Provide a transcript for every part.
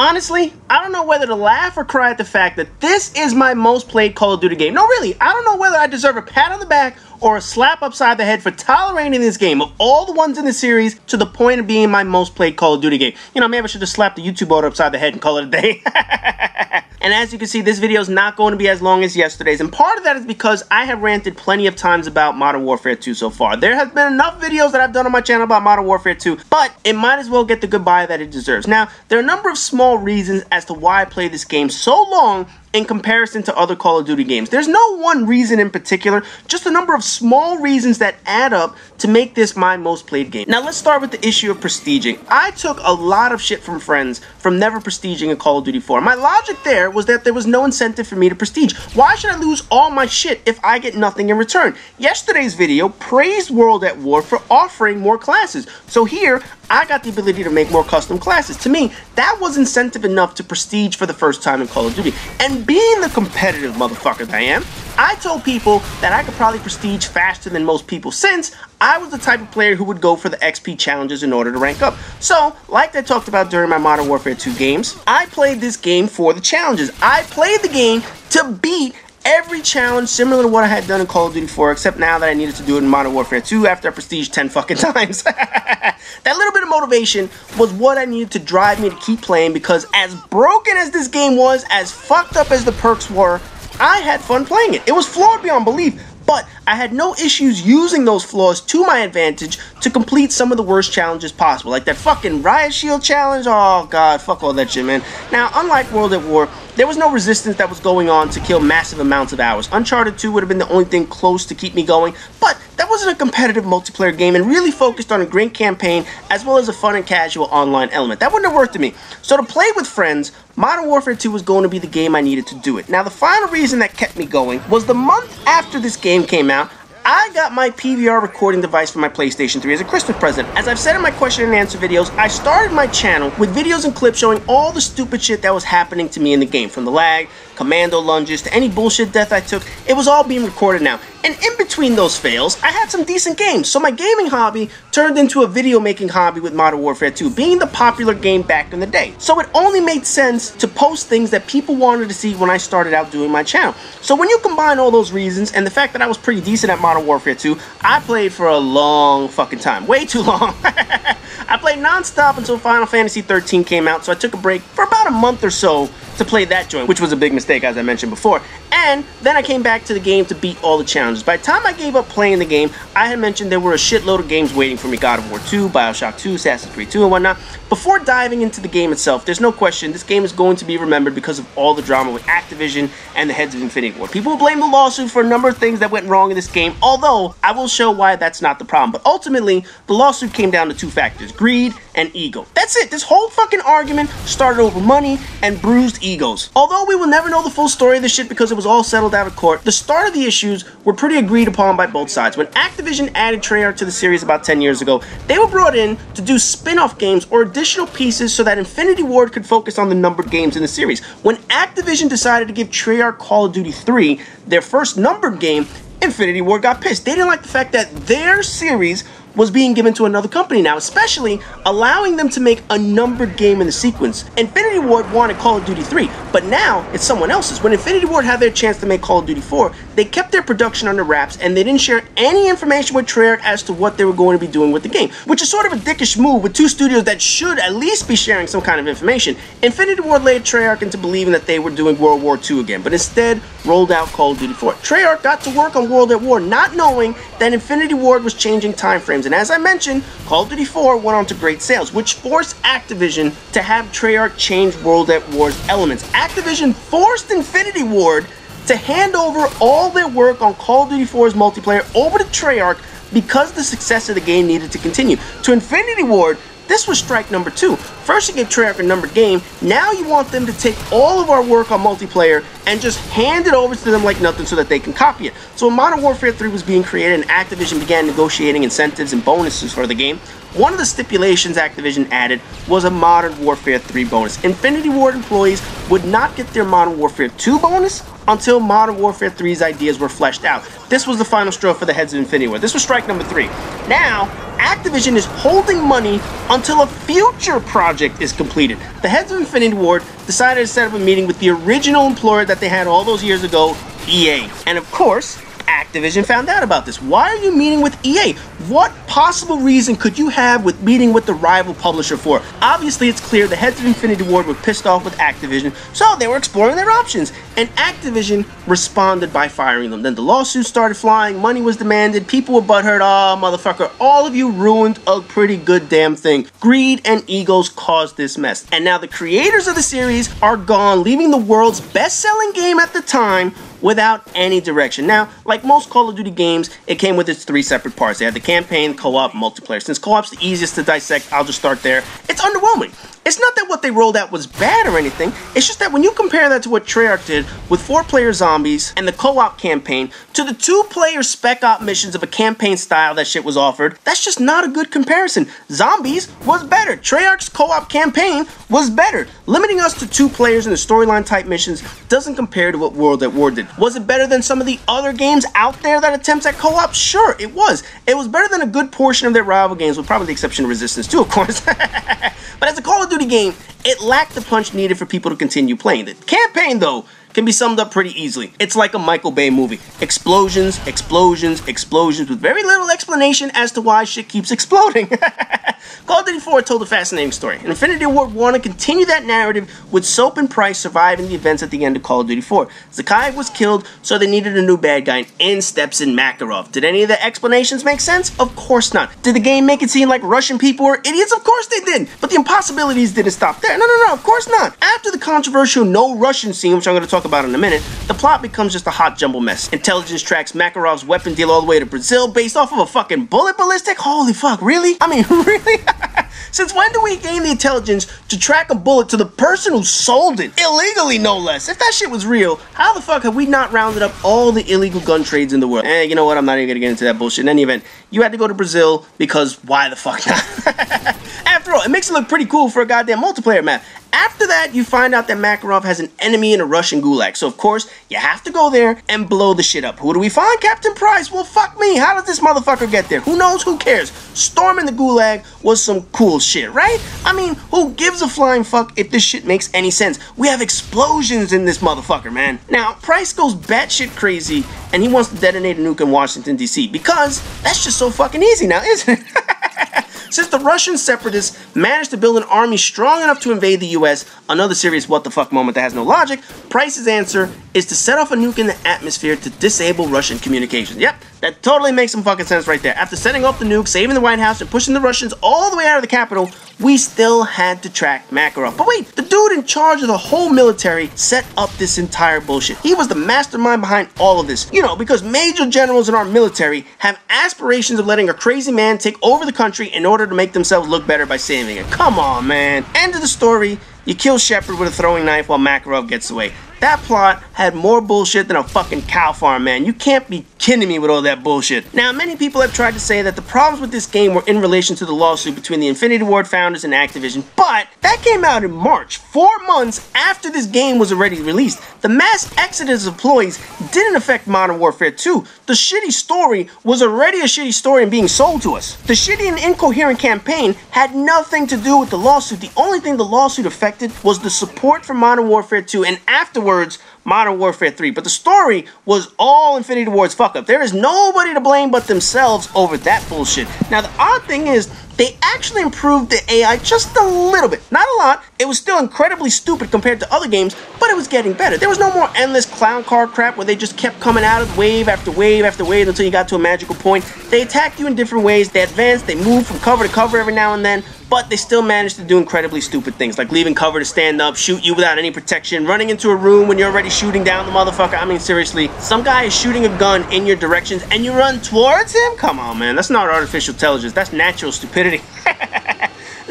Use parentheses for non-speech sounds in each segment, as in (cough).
Honestly, I don't know whether to laugh or cry at the fact that this is my most played Call of Duty game. No, really, I don't know whether I deserve a pat on the back or a slap upside the head for tolerating this game of all the ones in the series to the point of being my most played Call of Duty game. You know, maybe I should have slapped the YouTube owner upside the head and call it a day. (laughs) And as you can see, this video is not going to be as long as yesterday's. And part of that is because I have ranted plenty of times about Modern Warfare 2 so far. There has been enough videos that I've done on my channel about Modern Warfare 2, but it might as well get the goodbye that it deserves. Now, there are a number of small reasons as to why I played this game so long in comparison to other Call of Duty games. There's no one reason in particular, just a number of small reasons that add up to make this my most played game. Now let's start with the issue of prestiging. I took a lot of shit from friends from never prestiging in Call of Duty 4. My logic there was that there was no incentive for me to prestige. Why should I lose all my shit if I get nothing in return? Yesterday's video praised World at War for offering more classes. So here, I got the ability to make more custom classes. To me, that was incentive enough to prestige for the first time in Call of Duty. And being the competitive motherfucker that I am, I told people that I could probably prestige faster than most people since I was the type of player who would go for the XP challenges in order to rank up. So, like I talked about during my Modern Warfare 2 games, I played this game for the challenges. I played the game to beat every challenge similar to what I had done in Call of Duty 4, except now that I needed to do it in Modern Warfare 2 after I prestige 10 fucking (laughs) times. (laughs) that little bit of motivation was what I needed to drive me to keep playing because as broken as this game was, as fucked up as the perks were, I had fun playing it. It was flawed beyond belief, but I had no issues using those flaws to my advantage to complete some of the worst challenges possible. Like that fucking Riot Shield challenge. Oh god, fuck all that shit, man. Now, unlike World at War, there was no resistance that was going on to kill massive amounts of hours. Uncharted 2 would have been the only thing close to keep me going, but that wasn't a competitive multiplayer game and really focused on a great campaign as well as a fun and casual online element. That wouldn't have worked to me. So to play with friends, Modern Warfare 2 was going to be the game I needed to do it. Now the final reason that kept me going was the month after this game came out, I got my PVR recording device for my PlayStation 3 as a Christmas present. As I've said in my question and answer videos, I started my channel with videos and clips showing all the stupid shit that was happening to me in the game, from the lag, commando lunges, to any bullshit death I took, it was all being recorded now. And in between those fails, I had some decent games, so my gaming hobby turned into a video making hobby with Modern Warfare 2, being the popular game back in the day. So it only made sense to post things that people wanted to see when I started out doing my channel. So when you combine all those reasons and the fact that I was pretty decent at Modern Warfare 2, I played for a long fucking time. Way too long. (laughs) I played non-stop until Final Fantasy 13 came out, so I took a break for about a month or so to play that joint, which was a big mistake as I mentioned before. And then I came back to the game to beat all the challenges. By the time I gave up playing the game, I had mentioned there were a shitload of games waiting for me. God of War 2, Bioshock 2, Assassin's Creed 2, and whatnot. Before diving into the game itself, there's no question this game is going to be remembered because of all the drama with Activision and the heads of Infinity Ward. People blame the lawsuit for a number of things that went wrong in this game, although I will show why that's not the problem. But ultimately, the lawsuit came down to two factors, greed and ego. That's it. This whole fucking argument started over money and bruised egos. Although we will never know the full story of this shit because it was all settled out of court, the start of the issues were pretty agreed upon by both sides. When Activision added Treyarch to the series about 10 years ago, they were brought in to do spin-off games or additional pieces so that Infinity Ward could focus on the numbered games in the series. When Activision decided to give Treyarch Call of Duty 3, their first numbered game, Infinity Ward got pissed. They didn't like the fact that their series was being given to another company now, especially allowing them to make a numbered game in the sequence. Infinity Ward wanted Call of Duty 3, but now it's someone else's. When Infinity Ward had their chance to make Call of Duty 4, they kept their production under wraps and they didn't share any information with Treyarch as to what they were going to be doing with the game, which is sort of a dickish move with two studios that should at least be sharing some kind of information. Infinity Ward led Treyarch into believing that they were doing World War II again, but instead rolled out Call of Duty 4. Treyarch got to work on World at War not knowing that Infinity Ward was changing time frames and as I mentioned, Call of Duty 4 went on to great sales, which forced Activision to have Treyarch change World at War's elements. Activision forced Infinity Ward to hand over all their work on Call of Duty 4's multiplayer over to Treyarch because the success of the game needed to continue. To Infinity Ward, this was strike number two. First you gave Treyarch a numbered game, now you want them to take all of our work on multiplayer and just hand it over to them like nothing so that they can copy it. So when Modern Warfare 3 was being created and Activision began negotiating incentives and bonuses for the game, one of the stipulations Activision added was a Modern Warfare 3 bonus. Infinity Ward employees would not get their Modern Warfare 2 bonus until Modern Warfare 3's ideas were fleshed out. This was the final straw for the heads of Infinity Ward. This was strike number three. Now, Activision is holding money until a future project is completed. The heads of Infinity Ward decided to set up a meeting with the original employer that they had all those years ago, EA. And of course, Activision found out about this. Why are you meeting with EA? What possible reason could you have with meeting with the rival publisher for? Obviously, it's clear the heads of Infinity Ward were pissed off with Activision, so they were exploring their options. And Activision responded by firing them. Then the lawsuits started flying, money was demanded, people were butthurt. Oh, motherfucker, all of you ruined a pretty good damn thing. Greed and egos caused this mess. And now the creators of the series are gone, leaving the world's best selling game at the time without any direction. Now, like most Call of Duty games, it came with its three separate parts. They had the campaign, co-op, multiplayer. Since co-op's the easiest to dissect, I'll just start there. It's underwhelming. It's not that what they rolled out was bad or anything, it's just that when you compare that to what Treyarch did with four player zombies and the co op campaign to the two player spec op missions of a campaign style that shit was offered, that's just not a good comparison. Zombies was better, Treyarch's co op campaign was better. Limiting us to two players in the storyline type missions doesn't compare to what World at War did. Was it better than some of the other games out there that attempts at co op? Sure, it was. It was better than a good portion of their rival games, with probably the exception of Resistance 2, of course. (laughs) but as a Call of Duty game, it lacked the punch needed for people to continue playing. The campaign, though, can be summed up pretty easily. It's like a Michael Bay movie. Explosions, explosions, explosions with very little explanation as to why shit keeps (laughs) exploding. (laughs) Call of Duty 4 told a fascinating story, and Infinity Ward wanted to continue that narrative with Soap and Price surviving the events at the end of Call of Duty 4. Zakhaev was killed, so they needed a new bad guy, and in steps in Makarov. Did any of the explanations make sense? Of course not. Did the game make it seem like Russian people were idiots? Of course they did. But the impossibilities didn't stop there. No, no, no, of course not. After the controversial no Russian scene, which I'm going to talk about in a minute, the plot becomes just a hot jumble mess. Intelligence tracks Makarov's weapon deal all the way to Brazil based off of a fucking bullet ballistic? Holy fuck, really? I mean, (laughs) really? (laughs) Yeah. Since when do we gain the intelligence to track a bullet to the person who sold it? Illegally, no less. If that shit was real, how the fuck have we not rounded up all the illegal gun trades in the world? Eh, you know what? I'm not even gonna get into that bullshit. In any event, you had to go to Brazil because why the fuck not? (laughs) After all, it makes it look pretty cool for a goddamn multiplayer map. After that, you find out that Makarov has an enemy in a Russian gulag. So, of course, you have to go there and blow the shit up. Who do we find? Captain Price. Well, fuck me. How does this motherfucker get there? Who knows? Who cares? Storming the gulag was some cool shit, right? I mean, who gives a flying fuck if this shit makes any sense? We have explosions in this motherfucker, man. Now, Price goes batshit crazy and he wants to detonate a nuke in Washington, D.C. because that's just so fucking easy now, isn't it? (laughs) Since the Russian separatists managed to build an army strong enough to invade the US, another serious what the fuck moment that has no logic, Price's answer is to set off a nuke in the atmosphere to disable Russian communications. Yep, that totally makes some fucking sense right there. After setting off the nuke, saving the White House, and pushing the Russians all the way out of the capital, we still had to track Makarov. But wait, the dude in charge of the whole military set up this entire bullshit. He was the mastermind behind all of this. You know, because major generals in our military have aspirations of letting a crazy man take over the country in order to make themselves look better by saving it. Come on, man. End of the story. You kill Shepard with a throwing knife while Makarov gets away. That plot had more bullshit than a fucking cow farm, man. You can't be kidding me with all that bullshit. Now, many people have tried to say that the problems with this game were in relation to the lawsuit between the Infinity Ward founders and Activision, but that came out in March, four months after this game was already released. The mass exodus of employees didn't affect Modern Warfare 2. The shitty story was already a shitty story and being sold to us. The shitty and incoherent campaign had nothing to do with the lawsuit. The only thing the lawsuit affected was the support for Modern Warfare 2 and afterwards Modern Warfare 3. But the story was all Infinity Ward's fuck up. There is nobody to blame but themselves over that bullshit. Now, the odd thing is, they actually improved the AI just a little bit. Not a lot. It was still incredibly stupid compared to other games, but it was getting better. There was no more endless clown car crap where they just kept coming out of wave after wave after wave until you got to a magical point. They attacked you in different ways. They advanced, they moved from cover to cover every now and then, but they still managed to do incredibly stupid things like leaving cover to stand up, shoot you without any protection, running into a room when you're already shooting down the motherfucker. I mean, seriously, some guy is shooting a gun in your directions and you run towards him? Come on, man. That's not artificial intelligence. That's natural stupidity.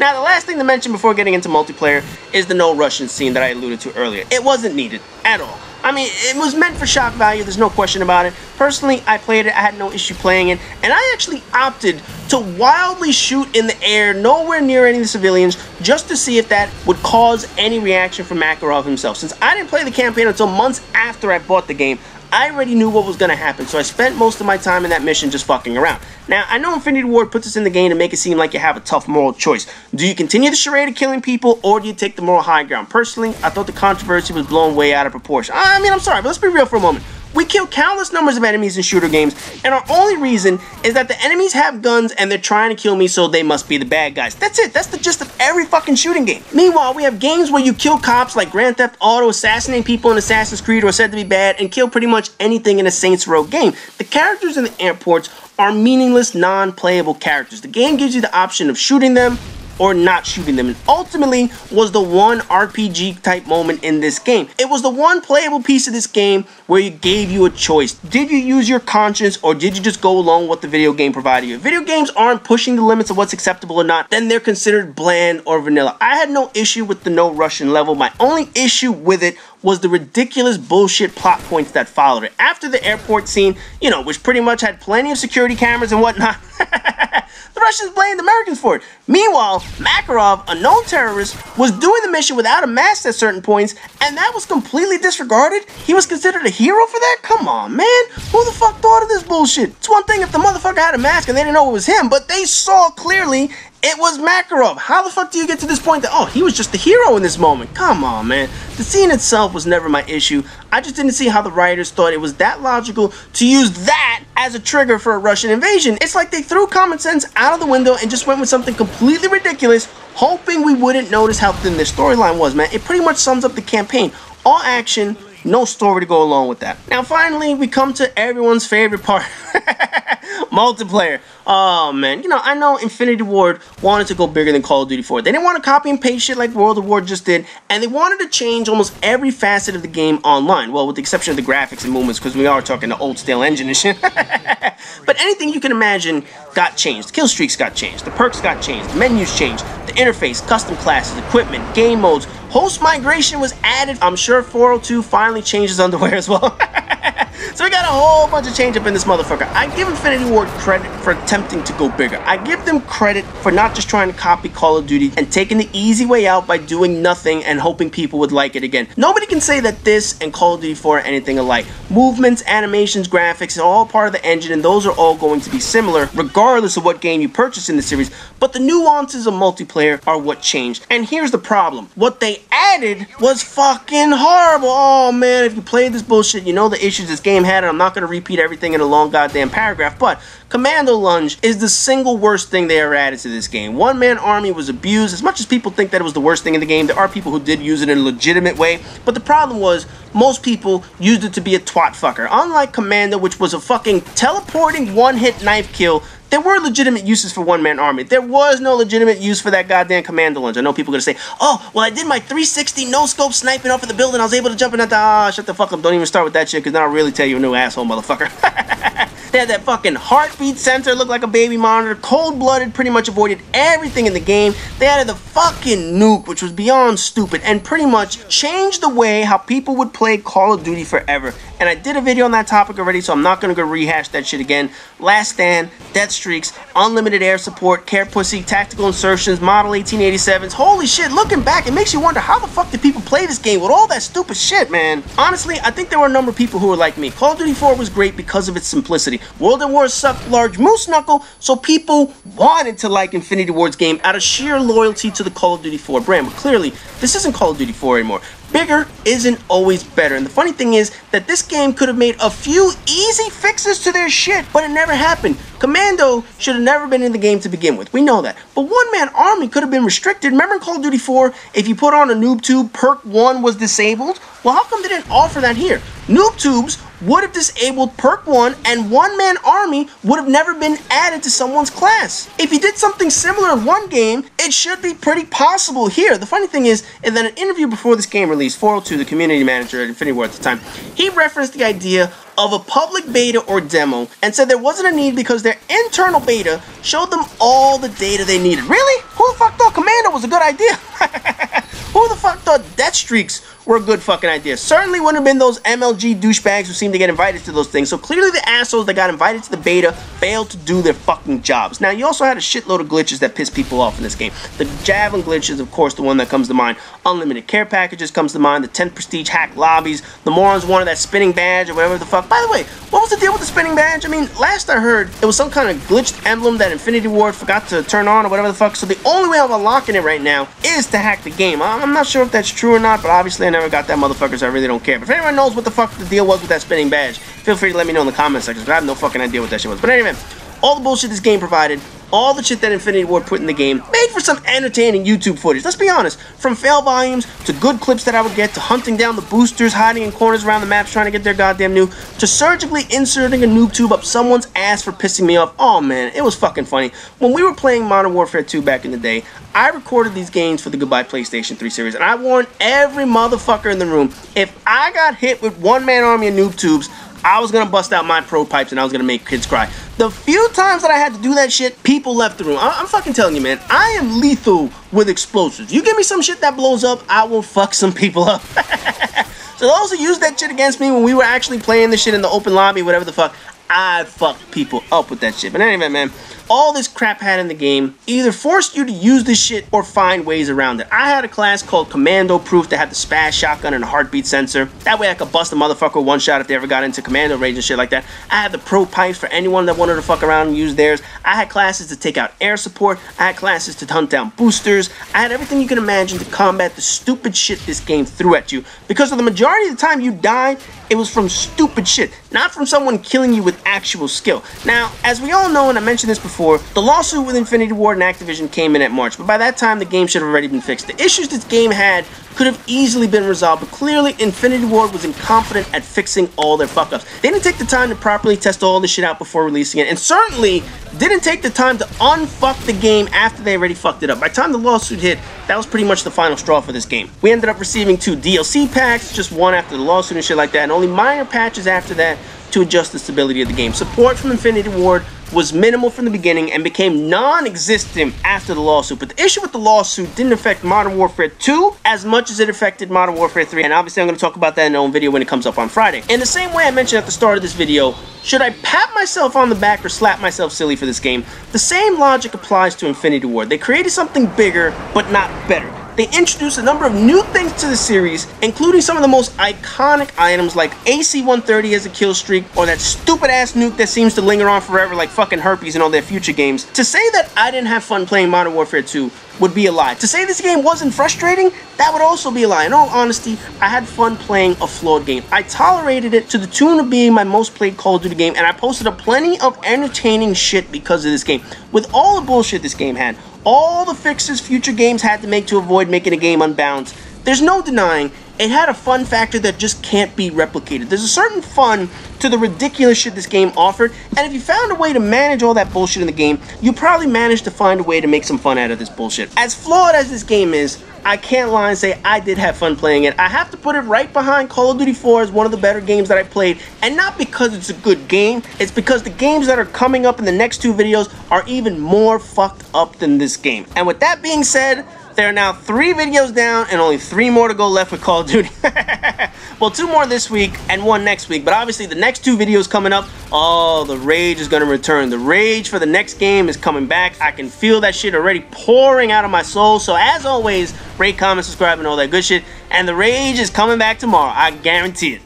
Now, the last thing to mention before getting into multiplayer is the no Russian scene that I alluded to earlier. It wasn't needed at all. I mean, it was meant for shock value, there's no question about it, Personally, I played it, I had no issue playing it, and I actually opted to wildly shoot in the air nowhere near any of the civilians just to see if that would cause any reaction from Makarov himself. Since I didn't play the campaign until months after I bought the game, I already knew what was going to happen, so I spent most of my time in that mission just fucking around. Now, I know Infinity Ward puts us in the game to make it seem like you have a tough moral choice. Do you continue the charade of killing people, or do you take the moral high ground? Personally, I thought the controversy was blown way out of proportion. I mean, I'm sorry, but let's be real for a moment. We kill countless numbers of enemies in shooter games, and our only reason is that the enemies have guns and they're trying to kill me, so they must be the bad guys. That's it. That's the gist of every fucking shooting game. Meanwhile, we have games where you kill cops like Grand Theft Auto, assassinating people in Assassin's Creed or said to be bad, and kill pretty much anything in a Saints Row game. The characters in the airports are meaningless, non-playable characters. The game gives you the option of shooting them or not shooting them. And ultimately was the one RPG type moment in this game. It was the one playable piece of this game where it gave you a choice. Did you use your conscience or did you just go along with the video game provided you? If video games aren't pushing the limits of what's acceptable or not, then they're considered bland or vanilla. I had no issue with the no Russian level. My only issue with it was the ridiculous bullshit plot points that followed it. After the airport scene, you know, which pretty much had plenty of security cameras and whatnot, (laughs) the Russians blamed Americans for it. Meanwhile, Makarov, a known terrorist, was doing the mission without a mask at certain points, and that was completely disregarded. He was considered a hero for that? Come on, man. Who the fuck thought of this bullshit? It's one thing if the motherfucker had a mask and they didn't know it was him, but they saw clearly it was Makarov. How the fuck do you get to this point that, oh, he was just the hero in this moment? Come on, man. The scene itself was never my issue. I just didn't see how the writers thought it was that logical to use that as a trigger for a Russian invasion. It's like they threw common sense out of the window and just went with something completely ridiculous, hoping we wouldn't notice how thin their storyline was, man. It pretty much sums up the campaign. All action, no story to go along with that. Now, finally, we come to everyone's favorite part. (laughs) multiplayer. Oh man, you know, I know Infinity Ward wanted to go bigger than Call of Duty 4. They didn't want to copy and paste shit like World of War just did, and they wanted to change almost every facet of the game online. Well, with the exception of the graphics and movements, because we are talking the old stale engine and shit. (laughs) but anything you can imagine got changed. Kill streaks got changed, the perks got changed, the menus changed, the interface, custom classes, equipment, game modes, host migration was added. I'm sure 402 finally changed his underwear as well. (laughs) So we got a whole bunch of change up in this motherfucker. I give Infinity Ward credit for attempting to go bigger. I give them credit for not just trying to copy Call of Duty and taking the easy way out by doing nothing and hoping people would like it again. Nobody can say that this and Call of Duty 4 are anything alike. Movements, animations, graphics are all part of the engine and those are all going to be similar regardless of what game you purchase in the series. But the nuances of multiplayer are what changed. And here's the problem. What they added was fucking horrible. Oh man, if you played this bullshit, you know the issues this game had, and I'm not going to repeat everything in a long goddamn paragraph, but Commando Lunge is the single worst thing they ever added to this game. One Man Army was abused. As much as people think that it was the worst thing in the game, there are people who did use it in a legitimate way, but the problem was most people used it to be a twat fucker. Unlike Commando, which was a fucking teleporting one-hit knife kill there were legitimate uses for one man army. There was no legitimate use for that goddamn commando lunge. I know people are gonna say, "Oh, well, I did my 360 no scope sniping off of the building. I was able to jump in at the ah, shut the fuck up. Don't even start with that shit, because then I'll really tell you a new asshole, motherfucker." (laughs) They had that fucking heartbeat sensor, looked like a baby monitor. Cold-blooded, pretty much avoided everything in the game. They added the fucking nuke, which was beyond stupid, and pretty much changed the way how people would play Call of Duty forever. And I did a video on that topic already, so I'm not gonna go rehash that shit again. Last Stand, Death Streaks, Unlimited Air Support, Care Pussy, Tactical Insertions, Model 1887s. Holy shit, looking back, it makes you wonder how the fuck did people play this game with all that stupid shit, man? Honestly, I think there were a number of people who were like me. Call of Duty 4 was great because of its simplicity. World at War sucked large moose knuckle, so people wanted to like Infinity Ward's game out of sheer loyalty to the Call of Duty 4 brand. But clearly, this isn't Call of Duty 4 anymore. Bigger isn't always better. And the funny thing is that this game could have made a few easy fixes to their shit, but it never happened. Commando should have never been in the game to begin with. We know that. But One Man Army could have been restricted. Remember in Call of Duty 4, if you put on a noob tube, perk 1 was disabled? Well, how come they didn't offer that here? Noob tubes would have disabled perk 1 and one man army would have never been added to someone's class. If you did something similar in one game, it should be pretty possible here. The funny thing is, in an interview before this game released, 402, the community manager at Infinity Ward at the time, he referenced the idea of a public beta or demo and said there wasn't a need because their internal beta showed them all the data they needed. Really? Who the fuck thought Commando was a good idea? (laughs) Who the fuck thought death streaks were a good fucking idea? Certainly wouldn't have been those MLG douchebags who seem to get invited to those things. So clearly the assholes that got invited to the beta failed to do their fucking jobs. Now, you also had a shitload of glitches that piss people off in this game. The Javelin glitch is, of course, the one that comes to mind. Unlimited care packages comes to mind. The 10 prestige hack lobbies. The morons wanted that spinning badge or whatever the fuck. By the way, what was the deal with the spinning badge? I mean, last I heard, it was some kind of glitched emblem that Infinity Ward forgot to turn on or whatever the fuck. So the only way I'm unlocking it right now is to hack the game. I'm not sure if that's true or not, but obviously I never got that motherfucker, so I really don't care. But if anyone knows what the fuck the deal was with that spinning badge, feel free to let me know in the comment section, I have no fucking idea what that shit was. But anyway, all the bullshit this game provided, all the shit that Infinity Ward put in the game made for some entertaining YouTube footage. Let's be honest, from fail volumes to good clips that I would get to hunting down the boosters, hiding in corners around the maps trying to get their goddamn nuke, to surgically inserting a noob tube up someone's ass for pissing me off. Oh man, it was fucking funny. When we were playing Modern Warfare 2 back in the day, I recorded these games for the Goodbye PlayStation 3 series, and I warned every motherfucker in the room, if I got hit with one-man army of noob tubes, I was gonna bust out my pro pipes and I was gonna make kids cry. The few times that I had to do that shit, people left the room. I am fucking telling you, man, I am lethal with explosives. You give me some shit that blows up, I will fuck some people up. (laughs) so those who used that shit against me when we were actually playing the shit in the open lobby, whatever the fuck, I fucked people up with that shit. But anyway, man, all this crap had in the game either forced you to use this shit or find ways around it. I had a class called Commando Proof that had the SPAS shotgun and a heartbeat sensor. That way I could bust a motherfucker one shot if they ever got into commando range and shit like that. I had the pro pipes for anyone that wanted to fuck around and use theirs. I had classes to take out air support. I had classes to hunt down boosters. I had everything you can imagine to combat the stupid shit this game threw at you. Because of the majority of the time you died, it was from stupid shit, not from someone killing you with actual skill. Now, as we all know, and I mentioned this before, the lawsuit with Infinity Ward and Activision came in at March, but by that time the game should have already been fixed. The issues this game had could have easily been resolved, but clearly Infinity Ward was incompetent at fixing all their fuck-ups. They didn't take the time to properly test all this shit out before releasing it, and certainly didn't take the time to unfuck the game after they already fucked it up. By the time the lawsuit hit, that was pretty much the final straw for this game. We ended up receiving two DLC packs, just one after the lawsuit and shit like that, and only minor patches after that to adjust the stability of the game. Support from Infinity Ward was minimal from the beginning and became non-existent after the lawsuit. But the issue with the lawsuit didn't affect Modern Warfare 2 as much as it affected Modern Warfare 3. And obviously I'm going to talk about that in my own video when it comes up on Friday. In the same way I mentioned at the start of this video, should I pat myself on the back or slap myself silly for this game? The same logic applies to Infinity Ward. They created something bigger, but not better they introduced a number of new things to the series, including some of the most iconic items like AC-130 as a kill streak, or that stupid ass nuke that seems to linger on forever like fucking herpes in all their future games. To say that I didn't have fun playing Modern Warfare 2 would be a lie. To say this game wasn't frustrating, that would also be a lie. In all honesty, I had fun playing a flawed game. I tolerated it to the tune of being my most played Call of Duty game, and I posted up plenty of entertaining shit because of this game. With all the bullshit this game had, all the fixes future games had to make to avoid making a game unbalanced, there's no denying it had a fun factor that just can't be replicated. There's a certain fun to the ridiculous shit this game offered, and if you found a way to manage all that bullshit in the game, you probably managed to find a way to make some fun out of this bullshit. As flawed as this game is, I can't lie and say I did have fun playing it. I have to put it right behind Call of Duty 4 as one of the better games that I played, and not because it's a good game, it's because the games that are coming up in the next two videos are even more fucked up than this game. And with that being said, there are now three videos down and only three more to go left with Call of Duty. (laughs) well, two more this week and one next week. But obviously, the next two videos coming up, oh, the rage is going to return. The rage for the next game is coming back. I can feel that shit already pouring out of my soul. So as always, rate, comment, subscribe, and all that good shit. And the rage is coming back tomorrow. I guarantee it.